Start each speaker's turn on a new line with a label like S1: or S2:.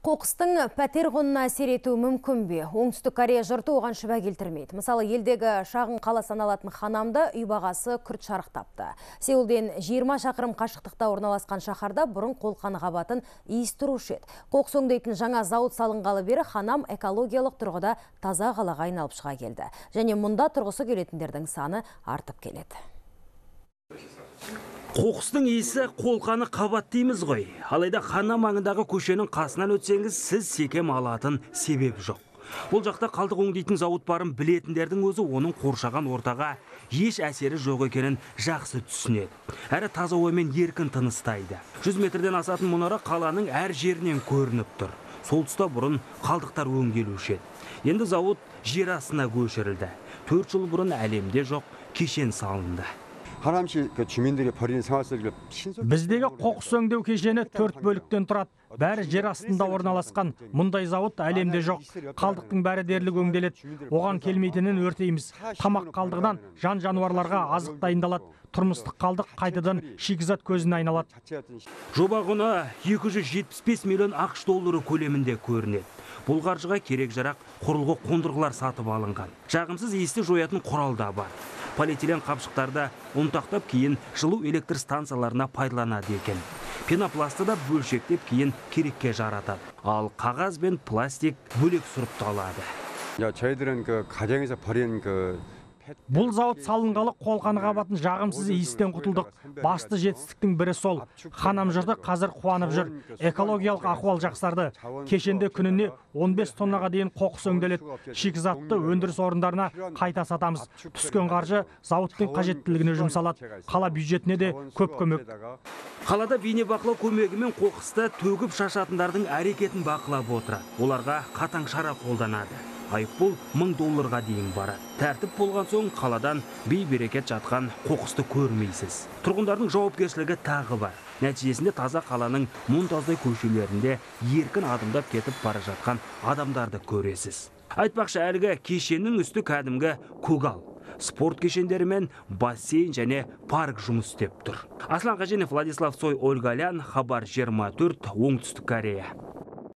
S1: Қоқыстың пәтер құнына әсер етуі мүмкін бе? Оңтүстік Корея жұрты оған шүбә келтірмейді. Мысалы, елдегі шағын қала саналатын Ханамда үй бағасы күрт шарықтапты. Сеулден 20 шақырым қашықтықта орналасқан шаһарда бұрын қолқаны қабатын иіс тұрушы еді. Қоқыс өңдейтін жаңа зауыт салынғалы бері Ханам экологиялық тұрғыда таза қалаға айналып шыға келді. Және мұнда тұрғысы келетіндердің саны артып келеді.
S2: Қоқыстың иісі қолқаны қабат дейміз ғой. Алайда хана маңындағы көшенің қасынан өтсеңіз, сіз секем алатын себеп жоқ. Бұл жақта қалдық өңдейтін зауыт барын білетіндердің өзі оның қоршаған ортаға еш әсері жоқ екенін жақсы түсінеді. Әрі таза оймен еркін тыныстайды. 100 метрден асатын мұнара қаланың әр жерінен көрініп тұр. Сол тұста бұрын қалдықтар өңделуші еді. Енді зауыт жер астына көшірілді. Төрт жыл бұрын әлемде жоқ кешен салынды
S3: біздегі қоқыс өңдеу кешені төрт бөліктен тұрады бәрі жер астында орналасқан. Мұндай зауыт әлемде жоқ. қалдықтың бәрі дерлік өңделеді. оған келмейтінін өртейміз. Тамақ қалдығынан жан жануарларға азық дайындалады. тұрмыстық қалдық қайтадан шикізат көзіне айналады.
S2: жоба құны 275 миллион ақш доллары көлемінде көрінеді. Бұл қаржыға керек жарақ құрылғы қондырғылар сатып алынған. Жағымсыз иісті жоятын құрал да бар. Полиэтилен қапшықтарды ұнтақтап кейін жылу электр станцияларына пайдаланады екен Пенопласты да бөлшектеп кейін керекке жаратады. Ал қағаз бен пластик бөлек сұрыпталады.
S4: 야, 저희들은 그 가정에서 버리는 그
S3: бұл зауыт салынғалы қолқаны қабатын жағымсыз иістен құтылдық. Басты жетістіктің бірі сол. Ханам жұрты қазір қуанып жүр. Экологиялық ахуал жақсарды. Кешенде күніне 15 тоннаға дейін қоқыс өңделеді. Шикізатты өндіріс орындарына қайта сатамыз. Түскен қаржы зауыттың қажеттілігіне жұмсалады. Қала бюджетіне де көп көмек.
S2: Қалада бейнебақылау көмегімен қоқысты төгіп шашатындардың әрекетін бақылап отырады. Оларға қатаң шара қолданады. Айыппұл мың долларға дейін барады. Тәртіп болған соң қаладан бей берекет жатқан қоқысты көрмейсіз. Тұрғындардың жауапкершілігі тағы бар. Нәтижесінде таза қаланың мұнтаздай көшелерінде еркін адымдап кетіп бара жатқан адамдарды көресіз. Айтпақшы әлгі кешеннің үсті кәдімгі көгал спорт кешендері мен бассейн және парк жұмыс істеп тұр. Аслан Қаженов, Владислав Сой, Ольга Лян, Хабар 24, Оңтүстік Корея.